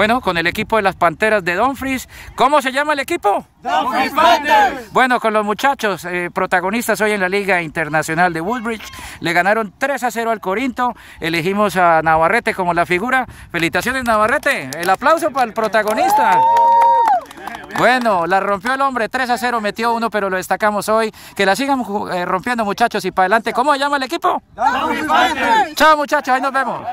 Bueno, con el equipo de las Panteras de Dumfries. ¿Cómo se llama el equipo? Dumfries Panthers. Bueno, con los muchachos eh, protagonistas hoy en la Liga Internacional de Woodbridge. Le ganaron 3 a 0 al Corinto. Elegimos a Navarrete como la figura. Felicitaciones, Navarrete. El aplauso para el protagonista. Bueno, la rompió el hombre, 3 a 0, metió uno, pero lo destacamos hoy. Que la sigan eh, rompiendo, muchachos, y para adelante. ¿Cómo se llama el equipo? Chao, muchachos, ahí nos vemos.